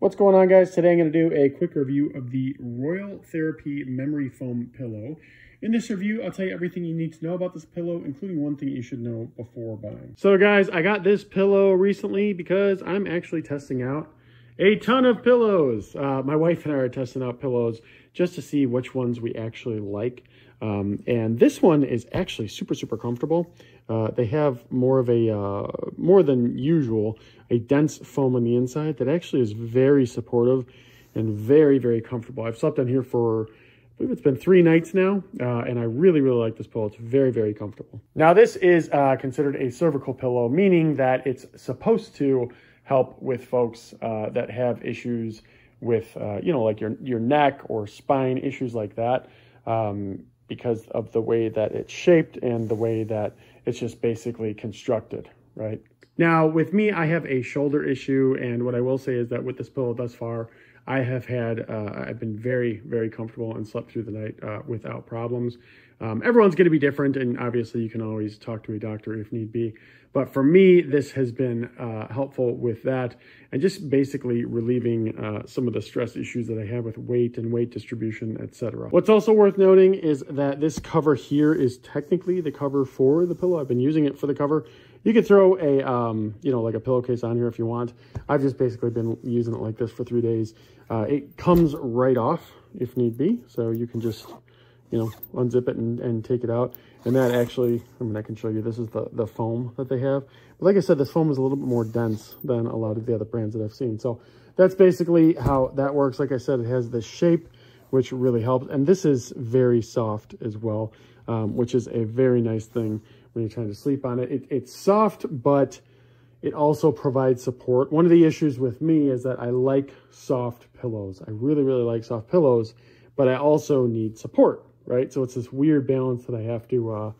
What's going on guys? Today I'm going to do a quick review of the Royal Therapy Memory Foam Pillow. In this review, I'll tell you everything you need to know about this pillow, including one thing you should know before buying. So guys, I got this pillow recently because I'm actually testing out a ton of pillows. Uh, my wife and I are testing out pillows just to see which ones we actually like. Um, and this one is actually super, super comfortable. Uh, they have more of a, uh, more than usual, a dense foam on the inside that actually is very supportive and very, very comfortable. I've slept on here for, I believe it's been three nights now, uh, and I really, really like this pillow. It's very, very comfortable. Now, this is uh, considered a cervical pillow, meaning that it's supposed to help with folks uh, that have issues with, uh, you know, like your, your neck or spine, issues like that. Um, because of the way that it's shaped and the way that it's just basically constructed, right? Now, with me, I have a shoulder issue, and what I will say is that with this pillow thus far, I have had, uh, I've been very, very comfortable and slept through the night uh, without problems. Um, everyone's going to be different, and obviously you can always talk to a doctor if need be. But for me, this has been uh, helpful with that and just basically relieving uh, some of the stress issues that I have with weight and weight distribution, etc. What's also worth noting is that this cover here is technically the cover for the pillow. I've been using it for the cover. You could throw a, um, you know, like a pillowcase on here if you want. I've just basically been using it like this for three days. Uh, it comes right off if need be. So you can just, you know, unzip it and, and take it out. And that actually, I mean, I can show you, this is the, the foam that they have. But like I said, this foam is a little bit more dense than a lot of the other brands that I've seen. So that's basically how that works. Like I said, it has this shape, which really helps. And this is very soft as well, um, which is a very nice thing when you're trying to sleep on it. it. It's soft, but it also provides support. One of the issues with me is that I like soft pillows. I really, really like soft pillows, but I also need support right? So it's this weird balance that I have to, uh,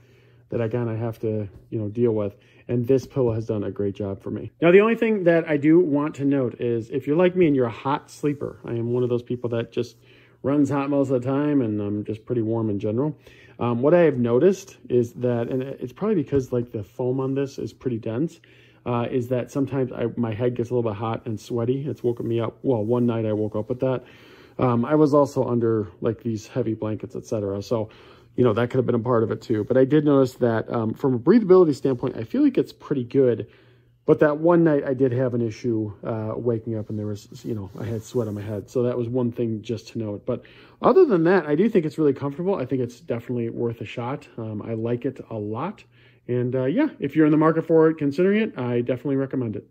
that I kind of have to, you know, deal with. And this pillow has done a great job for me. Now, the only thing that I do want to note is if you're like me and you're a hot sleeper, I am one of those people that just runs hot most of the time and I'm just pretty warm in general. Um, what I have noticed is that, and it's probably because like the foam on this is pretty dense, uh, is that sometimes I, my head gets a little bit hot and sweaty. It's woken me up. Well, one night I woke up with that. Um, I was also under like these heavy blankets, etc. So, you know, that could have been a part of it too. But I did notice that um, from a breathability standpoint, I feel like it's pretty good. But that one night I did have an issue uh, waking up and there was, you know, I had sweat on my head. So that was one thing just to note. But other than that, I do think it's really comfortable. I think it's definitely worth a shot. Um, I like it a lot. And uh, yeah, if you're in the market for it, considering it, I definitely recommend it.